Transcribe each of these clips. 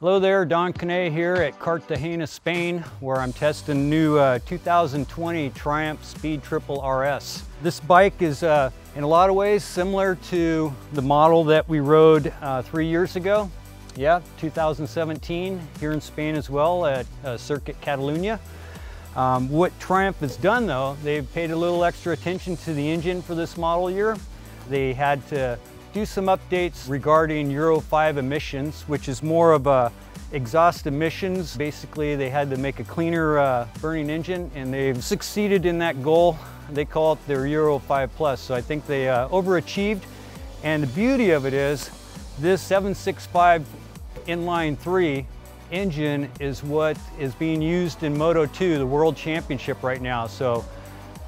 Hello there, Don Canet here at Cartagena, Spain, where I'm testing new uh, 2020 Triumph Street Triple RS. This bike is uh, in a lot of ways similar to the model that we rode uh, three years ago. Yeah, 2017 here in Spain as well at uh, Circuit Catalunya. Um, what Triumph has done though, they've paid a little extra attention to the engine for this model year. They had to do some updates regarding Euro 5 emissions, which is more of a exhaust emissions. Basically, they had to make a cleaner uh, burning engine and they've succeeded in that goal. They call it their Euro 5 Plus. So I think they uh, overachieved. And the beauty of it is this 765 inline 3 engine is what is being used in Moto 2, the World Championship right now. So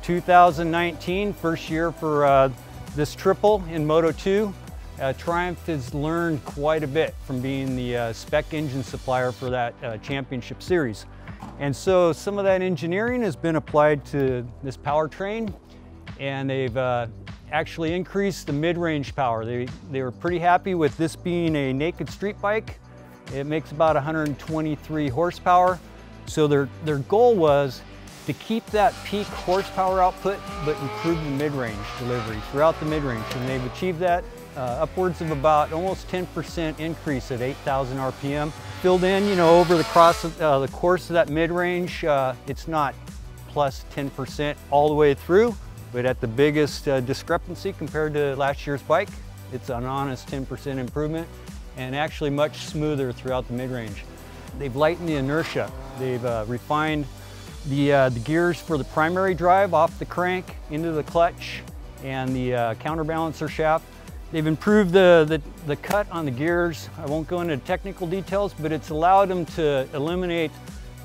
2019, first year for uh, this triple in Moto 2, uh, Triumph has learned quite a bit from being the uh, spec engine supplier for that uh, championship series. And so some of that engineering has been applied to this powertrain and they've uh, actually increased the mid-range power. They, they were pretty happy with this being a naked street bike. It makes about 123 horsepower. So their, their goal was to keep that peak horsepower output, but improve the mid-range delivery throughout the mid-range. And they've achieved that uh, upwards of about almost 10% increase at 8,000 RPM. Filled in, you know, over the, cross of, uh, the course of that mid-range, uh, it's not plus 10% all the way through, but at the biggest uh, discrepancy compared to last year's bike, it's an honest 10% improvement and actually much smoother throughout the mid-range. They've lightened the inertia. They've uh, refined the, uh, the gears for the primary drive off the crank into the clutch and the uh, counterbalancer shaft. They've improved the, the, the, cut on the gears. I won't go into technical details, but it's allowed them to eliminate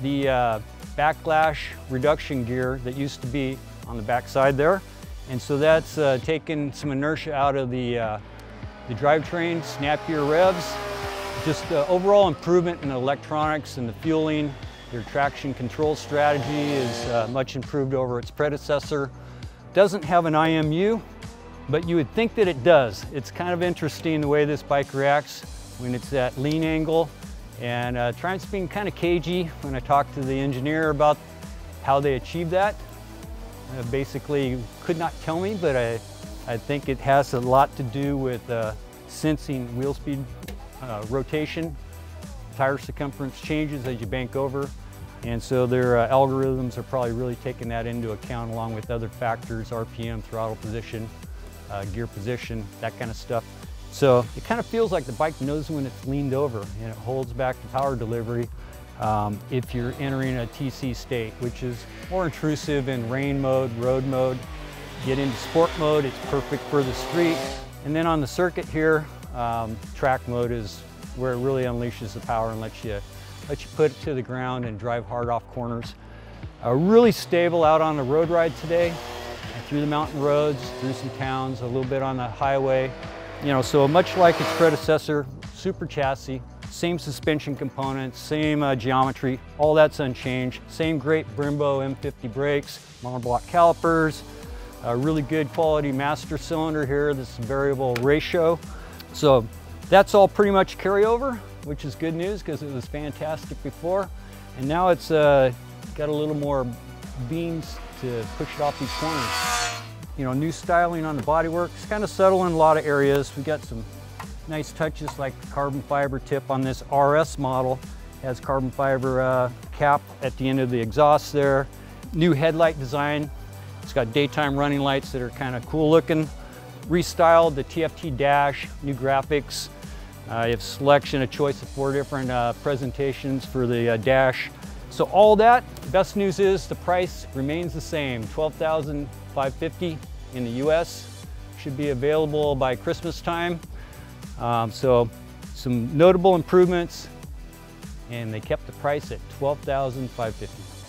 the uh, backlash reduction gear that used to be on the back side there. And so that's uh, taken some inertia out of the, uh, the drivetrain, snappier revs, just uh, overall improvement in electronics and the fueling their traction control strategy is uh, much improved over its predecessor. Doesn't have an IMU, but you would think that it does. It's kind of interesting the way this bike reacts when it's at lean angle. And uh, Triumph's being kind of cagey when I talked to the engineer about how they achieved that. Uh, basically could not tell me, but I, I think it has a lot to do with uh, sensing wheel speed uh, rotation, tire circumference changes as you bank over, and so their uh, algorithms are probably really taking that into account along with other factors, RPM, throttle position, uh, gear position, that kind of stuff. So it kind of feels like the bike knows when it's leaned over and it holds back the power delivery um, if you're entering a TC state, which is more intrusive in rain mode, road mode. Get into sport mode, it's perfect for the street. And then on the circuit here, um, track mode is where it really unleashes the power and lets you let you put it to the ground and drive hard off corners. Uh, really stable out on the road ride today, through the mountain roads, through some towns, a little bit on the highway. You know, so much like its predecessor, super chassis, same suspension components, same uh, geometry, all that's unchanged. Same great Brembo M50 brakes, monoblock calipers, a really good quality master cylinder here, this variable ratio. So that's all pretty much carryover which is good news because it was fantastic before. And now it's uh, got a little more beams to push it off these corners. You know, new styling on the bodywork. It's kind of subtle in a lot of areas. We got some nice touches like the carbon fiber tip on this RS model. It has carbon fiber uh, cap at the end of the exhaust there. New headlight design. It's got daytime running lights that are kind of cool looking. Restyled the TFT dash, new graphics, you have selection, a choice of four different uh, presentations for the uh, dash. So all that, best news is the price remains the same, 12550 in the US. Should be available by Christmas time. Um, so some notable improvements and they kept the price at 12550